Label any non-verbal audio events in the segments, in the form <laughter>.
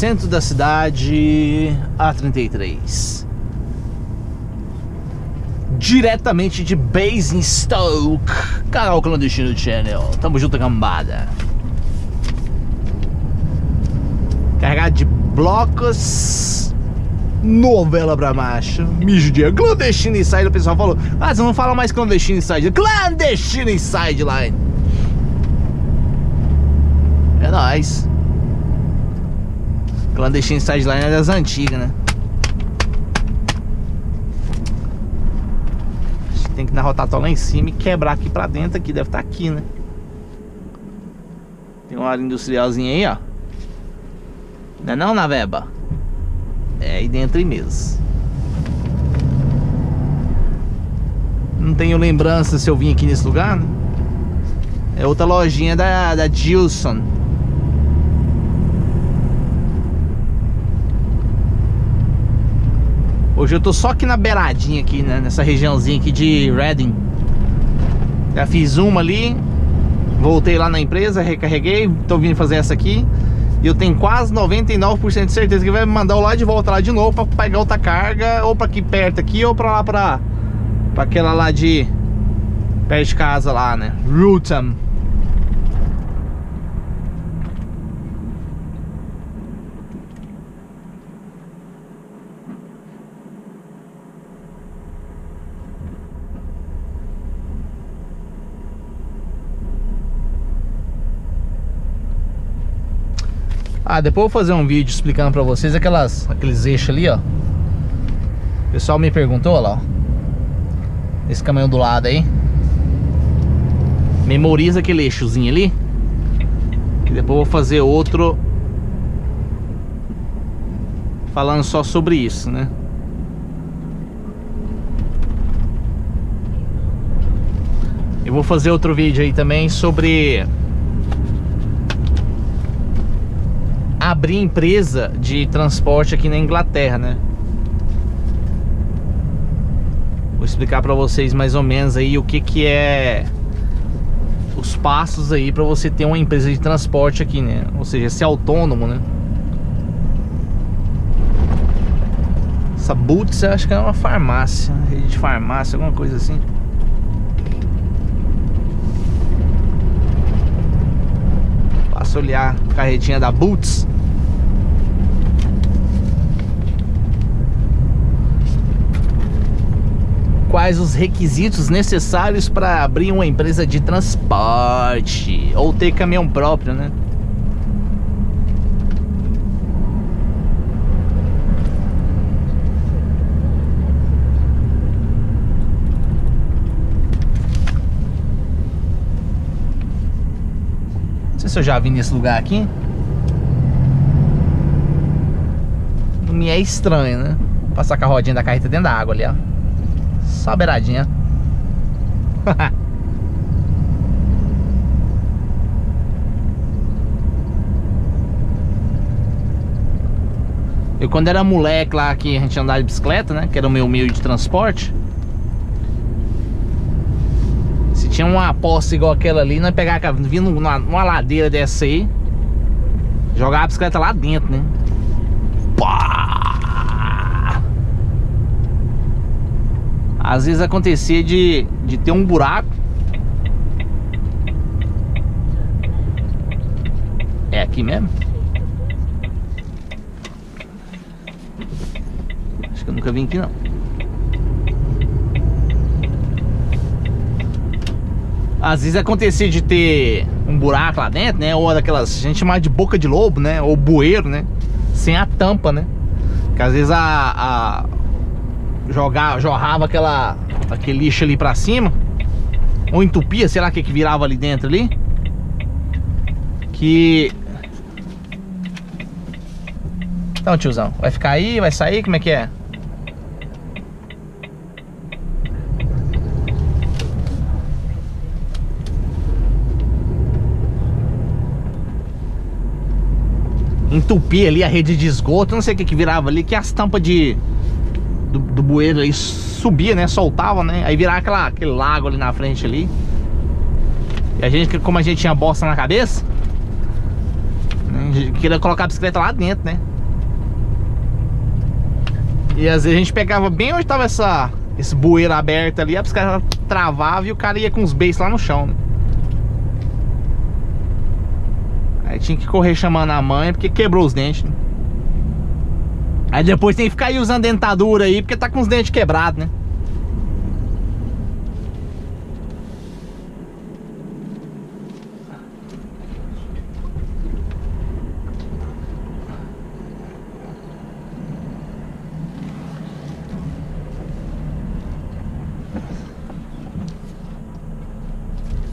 M3, centro da cidade, A33. Diretamente de Basingstoke, canal clandestino channel. Tamo junto, cambada. Carregado de blocos. Novela pra macho. Mijo de clandestino inside. O pessoal falou: Ah, você não fala mais clandestino inside. Clandestino inside line. É nóis. Clandestino Sideline é das antigas, né? Tem que ir na rotatória lá em cima e quebrar aqui pra dentro aqui. Deve estar tá aqui, né? Tem uma área industrialzinha aí, ó. Não é não, Naveba? É aí dentro aí mesmo. Não tenho lembrança se eu vim aqui nesse lugar, né? É outra lojinha da, da Gilson. Hoje eu tô só aqui na beiradinha aqui, né? Nessa regiãozinha aqui de Reading. Já fiz uma ali. Voltei lá na empresa, recarreguei. Tô vindo fazer essa aqui. E eu tenho quase 99% de certeza que vai me mandar lá de volta lá de novo pra pegar outra carga. Ou pra aqui perto aqui, ou pra lá pra... Pra aquela lá de... Perto de casa lá, né? Rutam. Ah, depois eu vou fazer um vídeo explicando pra vocês aquelas, aqueles eixos ali, ó. O pessoal me perguntou, olha lá, ó. Esse caminhão do lado aí. Memoriza aquele eixozinho ali. E depois eu vou fazer outro falando só sobre isso, né? Eu vou fazer outro vídeo aí também sobre abrir empresa de transporte aqui na Inglaterra, né? Vou explicar para vocês mais ou menos aí o que que é os passos aí para você ter uma empresa de transporte aqui, né? Ou seja, ser autônomo, né? Essa Boots acho que é uma farmácia, rede de farmácia, alguma coisa assim. Passo olhar a carretinha da Boots. Quais os requisitos necessários para abrir uma empresa de transporte ou ter caminhão próprio, né? Não sei se eu já vim nesse lugar aqui. Não me é estranho, né? Vou passar com a rodinha da carreta dentro da água ali, ó. Só beiradinha. <laughs> Eu quando era moleque lá que a gente andava de bicicleta, né? Que era o meu meio de transporte. Se tinha uma poça igual aquela ali, nós pegava vindo numa, numa ladeira dessa aí. Jogava a bicicleta lá dentro, né? Pá! Às vezes acontecia de, de ter um buraco É aqui mesmo? Acho que eu nunca vim aqui não Às vezes acontecia de ter um buraco lá dentro, né? Ou daquelas, a gente chama de boca de lobo, né? Ou bueiro, né? Sem a tampa, né? Que às vezes a, a jogar, jorrava aquela, aquele lixo ali pra cima? Ou entupia, sei lá o que que virava ali dentro ali? Que então tiozão, vai ficar aí, vai sair, como é que é? entupia ali a rede de esgoto, não sei o que que virava ali, que as tampas de do, do bueiro aí subia, né? Soltava, né? Aí virava aquela, aquele lago ali na frente ali. E a gente, como a gente tinha bosta na cabeça, né? Queria colocar a bicicleta lá dentro, né? E às vezes a gente pegava bem onde tava essa, esse bueiro aberto ali, a bicicleta travava e o cara ia com os beijos lá no chão, né? Aí tinha que correr chamando a mãe porque quebrou os dentes. Né? Aí depois tem que ficar aí usando dentadura aí porque tá com os dentes quebrados, né?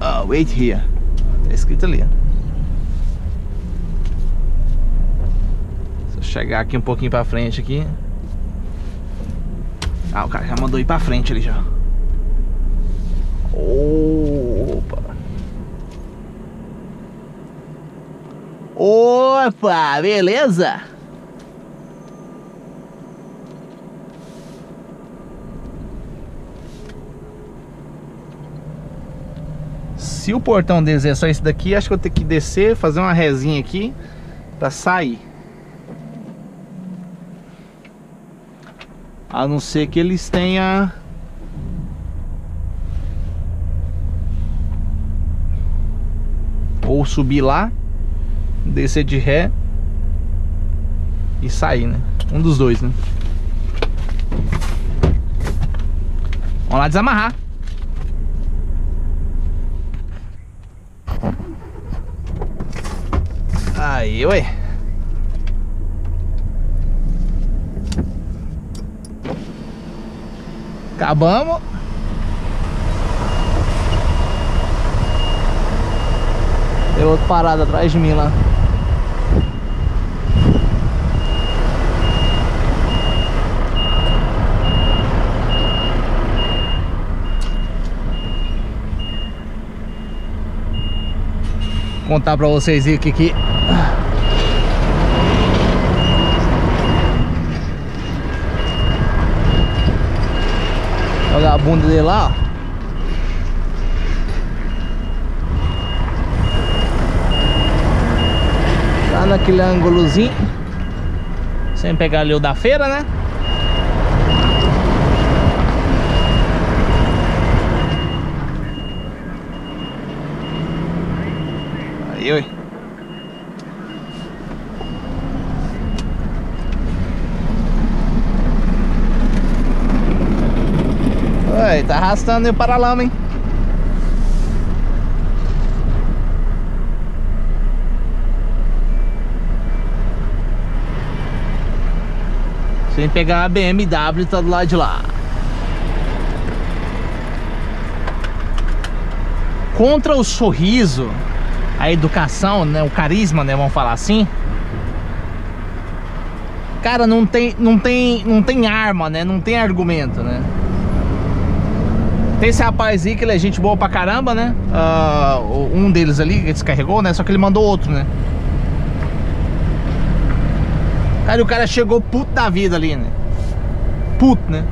Oh, wait here. Tá escrito ali, ó. Chegar aqui um pouquinho pra frente aqui. Ah, o cara já mandou ir pra frente ali já. Opa! Opa, beleza? Se o portão deles é só esse daqui, acho que eu vou ter que descer, fazer uma resinha aqui pra sair. A não ser que eles tenham Ou subir lá Descer de ré E sair, né? Um dos dois, né? Vamos lá desamarrar Aí, ué Acabamos. Tem outro parado atrás de mim lá. Vou contar pra vocês aqui que Olha a bunda dele lá, ó. Tá naquele ângulozinho. Sem pegar ali o da feira, né? Aí, oi. Oi, tá arrastando o paralama, hein? Sem pegar a BMW tá do lado de lá. Contra o sorriso, a educação, né, o carisma, né, vamos falar assim. Cara, não tem, não tem, não tem arma, né? Não tem argumento, né? Tem esse rapaz aí que ele é gente boa pra caramba, né? Uh, um deles ali que descarregou, né? Só que ele mandou outro, né? Cara, o cara chegou puto da vida ali, né? Puto, né?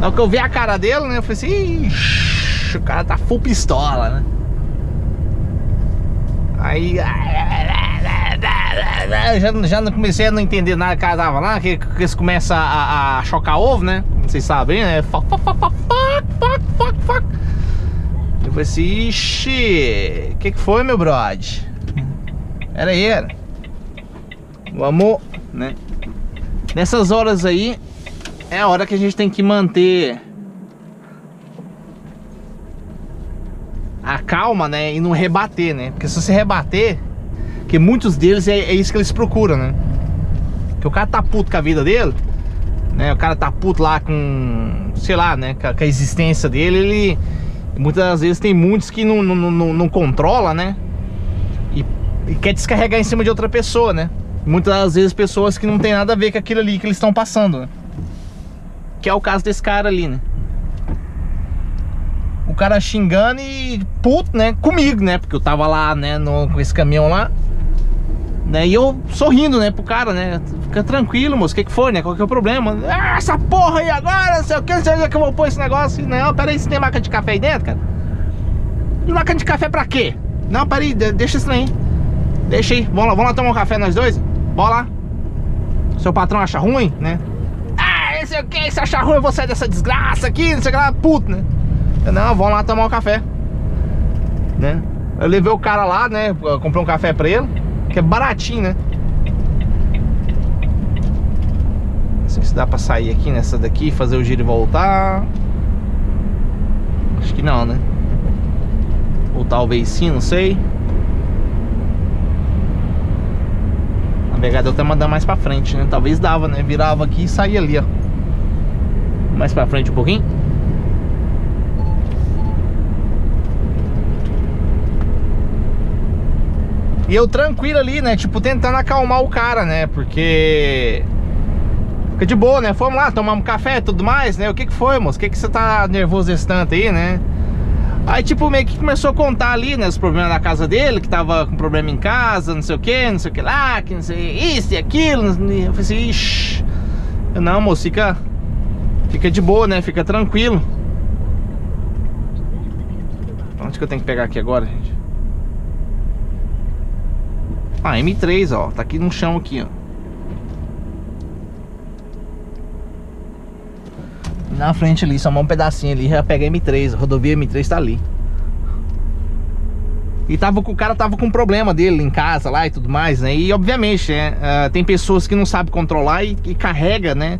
Na hora que eu vi a cara dele, né? Eu falei assim, Ixi, o cara tá full pistola, né? Aí... <laughs> Já, já não comecei a não entender nada que o cara tava lá, que, que eles começam a, a, chocar ovo, né? Vocês sabem, né? Fuck, fuck, fuck, fuck, fuck, fuck, fuck. Eu falei assim, ixi, o que, que foi, meu brother? Era aí, era. Vamos, né? Nessas horas aí, é a hora que a gente tem que manter a calma, né? E não rebater, né? Porque se você rebater, que muitos deles é, é isso que eles procuram, né? Que o cara tá puto com a vida dele, né? O cara tá puto lá com, sei lá, né? Com a, com a existência dele, ele... Muitas vezes tem muitos que não, não, não, não controla, né? E, e, quer descarregar em cima de outra pessoa, né? Muitas vezes pessoas que não tem nada a ver com aquilo ali que eles estão passando, né? Que é o caso desse cara ali, né? O cara xingando e puto, né? Comigo, né? Porque eu tava lá, né? No, com esse caminhão lá. Né? E eu sorrindo, né, pro cara, né? Fica tranquilo, moço, o que que foi, né? Qual que é o problema? Ah, essa porra aí agora, não sei o que, não sei o que eu vou pôr esse negócio. Não, peraí, você tem máquina de café aí dentro, cara? Máquina de café pra quê? Não, peraí, deixa isso aí. Deixa aí, vamos lá, vamos lá tomar um café nós dois? Bora lá. Seu patrão acha ruim, né? Ah, não sei o que, se achar ruim, eu vou sair dessa desgraça aqui, não sei o que lá, puto, né? Eu, não, vamos lá tomar um café. Né? Eu levei o cara lá, né? Comprei um café pra ele, que é baratinho, né? Não sei se dá pra sair aqui nessa daqui, fazer o giro e voltar. Acho que não, né? Ou talvez sim, não sei. navegador tá mandando mais pra frente, né? Talvez dava, né? Virava aqui e saía ali, ó. Mais pra frente um pouquinho. E eu tranquilo ali, né? Tipo, tentando acalmar o cara, né? Porque... Fica de boa, né? Fomos lá, tomamos café e tudo mais, né? O que que foi, moço? O que que você tá nervoso esse tanto aí, né? Aí, tipo, meio que começou a contar ali, né, os problemas da casa dele, que tava com problema em casa, não sei o que, não sei o que lá, que não sei isso e aquilo. Eu falei assim, ixi. não, moço, fica, fica de boa, né, fica tranquilo. Onde que eu tenho que pegar aqui agora, gente? Ah, M3, ó, tá aqui no chão aqui, ó. Na frente ali, só um pedacinho ali, já pega M3, a rodovia M3 tá ali. E tava, o cara tava com um problema dele em casa lá e tudo mais, né? E obviamente, né, uh, tem pessoas que não sabem controlar e, e carrega, né?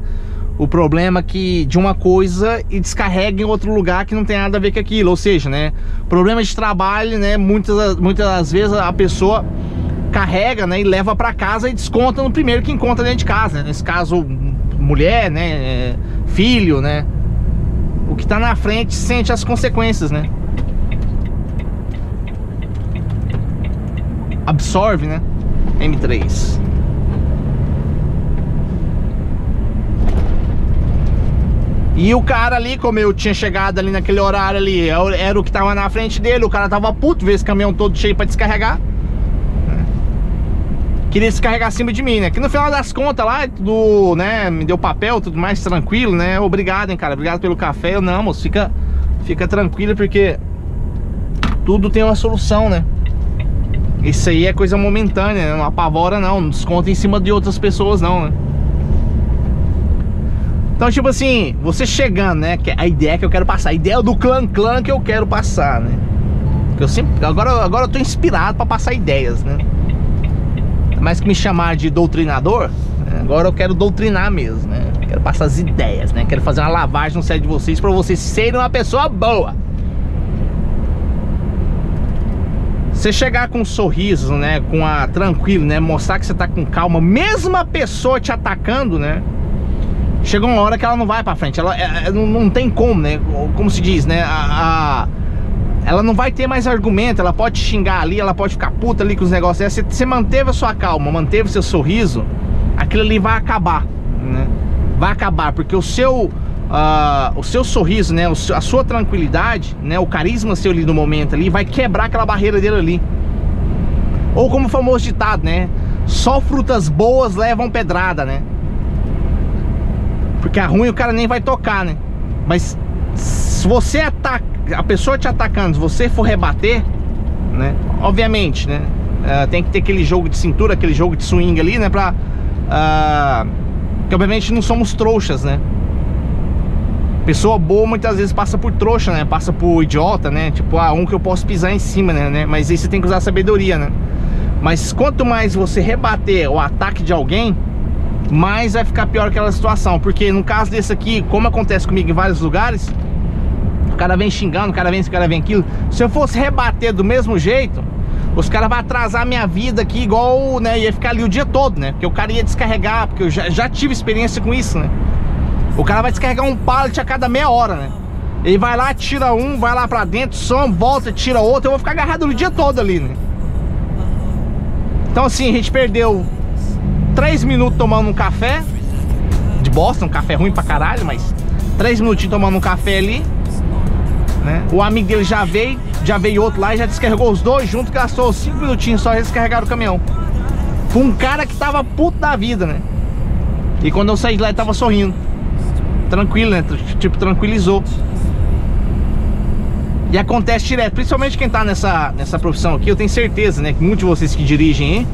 O problema que de uma coisa e descarrega em outro lugar que não tem nada a ver com aquilo. Ou seja, né? Problema de trabalho, né? Muitas, muitas das vezes a pessoa carrega, né? E leva para casa e desconta no primeiro que encontra dentro de casa. Nesse caso, mulher, né? É, filho, né? O que tá na frente sente as consequências, né? Absorve, né? M3 E o cara ali, como eu tinha chegado ali naquele horário ali, era o que tava na frente dele, o cara tava puto, ver esse caminhão todo cheio pra descarregar queria se carregar acima de mim, né? Que no final das contas lá, tudo, né, me deu papel, tudo mais tranquilo, né? Obrigado, hein, cara, obrigado pelo café. Eu, não, moço, fica, fica tranquilo porque tudo tem uma solução, né? Isso aí é coisa momentânea, né? não apavora não, não desconta em cima de outras pessoas não, né? Então, tipo assim, você chegando, né? A ideia que eu quero passar, a ideia do clã clã que eu quero passar, né? Que eu sempre, agora, agora eu tô inspirado para passar ideias, né? Mais que me chamar de doutrinador, né, agora eu quero doutrinar mesmo, né? Quero passar as ideias, né? Quero fazer uma lavagem no cérebro de vocês para vocês serem uma pessoa boa. Você chegar com um sorriso, né? Com a tranquilo, né? Mostrar que você tá com calma, mesmo a pessoa te atacando, né? Chega uma hora que ela não vai para frente, ela é, é, não, não, tem como, né? Como se diz, né? a, a ela não vai ter mais argumento, ela pode xingar ali, ela pode ficar puta ali com os negócios. Se você manteve a sua calma, manteve o seu sorriso, aquilo ali vai acabar, né? Vai acabar, porque o seu, uh, o seu sorriso, né? a sua tranquilidade, né? O carisma seu ali no momento ali, vai quebrar aquela barreira dele ali. Ou como o famoso ditado, né? Só frutas boas levam pedrada, né? Porque a ruim o cara nem vai tocar, né? Mas se você ataca a pessoa te atacando, se você for rebater, né? Obviamente, né? Uh, tem que ter aquele jogo de cintura, aquele jogo de swing ali, né? Pra. Uh, que obviamente não somos trouxas, né? Pessoa boa muitas vezes passa por trouxa, né? Passa por idiota, né? Tipo, ah, um que eu posso pisar em cima, né? né? Mas aí você tem que usar sabedoria, né? Mas quanto mais você rebater o ataque de alguém, mais vai ficar pior aquela situação. Porque no caso desse aqui, como acontece comigo em vários lugares, o cara vem xingando, o cara vem isso, o cara vem aquilo. Se eu fosse rebater do mesmo jeito, os caras vão atrasar minha vida aqui igual, né? Ia ficar ali o dia todo, né? Porque o cara ia descarregar, porque eu já, já tive experiência com isso, né? O cara vai descarregar um pallet a cada meia hora, né? Ele vai lá, tira um, vai lá pra dentro, som, volta, tira outro. Eu vou ficar agarrado o dia todo ali, né? Então assim, a gente perdeu três minutos tomando um café De bosta, um café ruim pra caralho, mas três minutinhos tomando um café ali né? O amigo dele já veio, já veio outro lá e já descarregou os dois juntos, gastou 5 minutinhos só eles descarregaram o caminhão. Foi um cara que tava puto da vida, né? E quando eu saí de lá ele tava sorrindo. Tranquilo, né? Tipo, tranquilizou. E acontece direto, principalmente quem tá nessa, nessa profissão aqui, eu tenho certeza, né? Que muitos de vocês que dirigem, hein?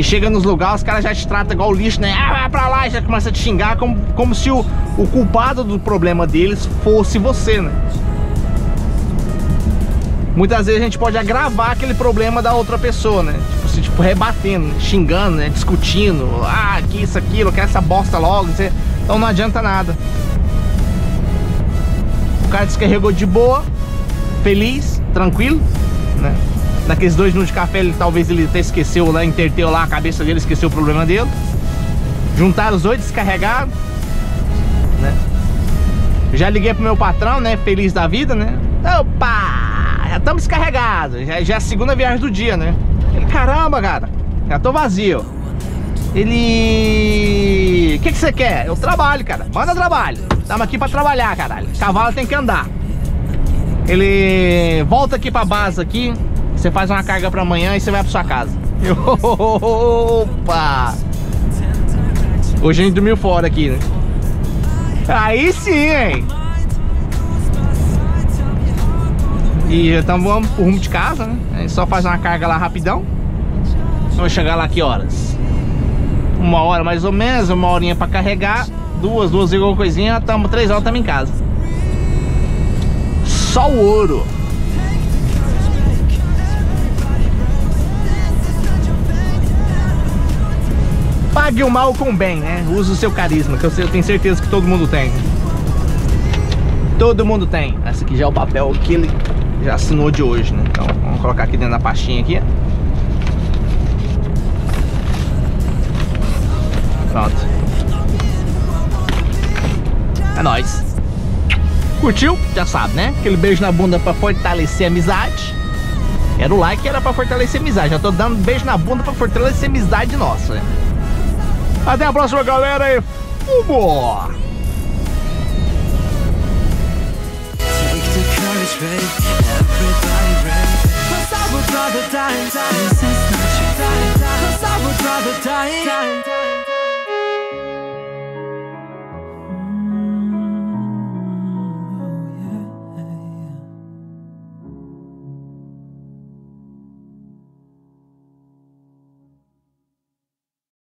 Que chega nos lugares, os caras já te tratam igual lixo, né? Ah, vai pra lá, já começa a te xingar como, como se o, o culpado do problema deles fosse você, né? Muitas vezes a gente pode agravar aquele problema da outra pessoa, né? Tipo, assim, tipo rebatendo, né? xingando, né? Discutindo. Ah, que isso, aquilo, quer essa bosta logo. Então não adianta nada. O cara descarregou de boa, feliz, tranquilo, né? Naqueles dois minutos de café, ele, talvez ele até esqueceu lá, interteu lá a cabeça dele, esqueceu o problema dele. Juntaram os dois, descarregaram, né? Já liguei pro meu patrão, né? Feliz da vida, né? Opa! já estamos descarregados. Já, já é a segunda viagem do dia, né? Ele, caramba, cara, já tô vazio. Ele. O que, que você quer? Eu trabalho, cara. Manda trabalho. Estamos aqui pra trabalhar, caralho. Cavalo tem que andar. Ele volta aqui pra base aqui. Você faz uma carga pra amanhã e você vai pra sua casa. <laughs> Opa! Hoje a gente dormiu fora aqui, né? Aí sim, hein? E estamos pro rumo de casa, né? A gente só faz uma carga lá rapidão. Vamos chegar lá que horas? Uma hora mais ou menos, uma horinha pra carregar. Duas, duas e alguma coisinha, estamos três horas, estamos em casa. Só o ouro. Pague o mal com o bem, né? Use o seu carisma, que eu tenho certeza que todo mundo tem. Todo mundo tem. Esse aqui já é o papel que ele já assinou de hoje, né? Então vamos colocar aqui dentro da pastinha aqui. Pronto. É nóis. Curtiu? Já sabe, né? Aquele beijo na bunda pra fortalecer a amizade. Era o like era pra fortalecer a amizade. Já tô dando beijo na bunda pra fortalecer a amizade nossa, né? Até a próxima, galera. E! Everybody